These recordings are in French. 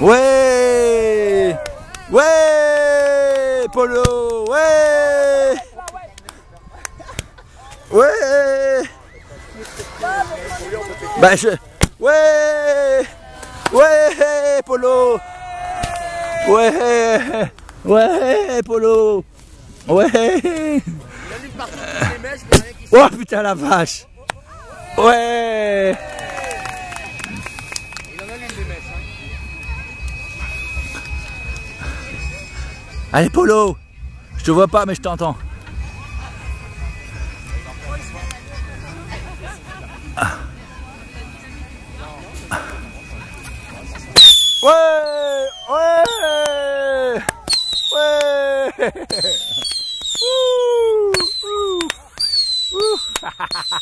Ouais. Ouais Polo Ouais. Ouais. Bah je... Ouais. Ouais Polo. Ouais Ouais Polo. Ouais. Oh putain la vache. Ouais Allez Polo Je te vois pas mais je t'entends. Ouais Ouais Ouais Ouh, ouh, ouh.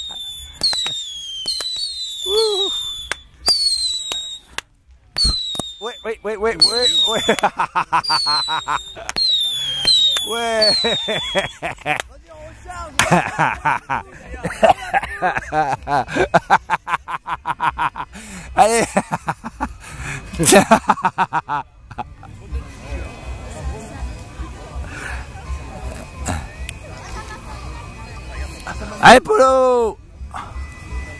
Ouais, ouais, ouais, ouais, ouais, ouais. Ouais. Allez. Allez Polo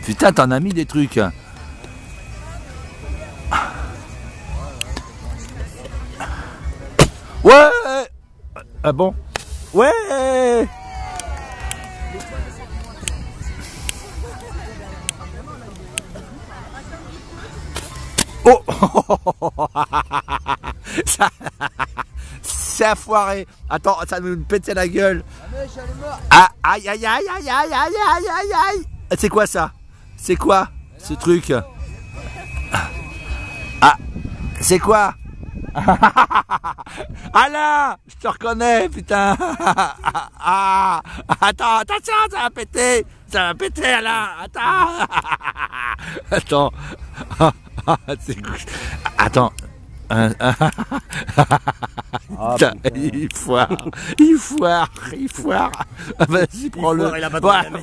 Putain t'en as mis des trucs Ouais. Ah bon? Ouais. Oh. Ça Ça foiré Attends, ça nous péter la gueule. Ah, aïe aïe aïe aïe aïe aïe aïe aïe aïe C'est quoi ça? C'est quoi ce truc? Ah, c'est quoi? Alain Je te reconnais, putain ah, Attends, attention, ça va péter Ça va péter, Alain Attends Attends Attends Putain, il foire, il foire, il foire. Vas-y, prends-le.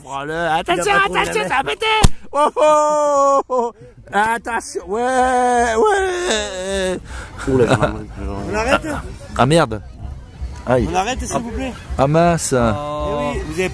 prends-le. Attention, ça va péter. Oh, oh, oh. Attention, ouais, ouais. On arrête Ah merde. Aïe. On arrête s'il vous plaît Ah mince. Eh oui, vous avez pas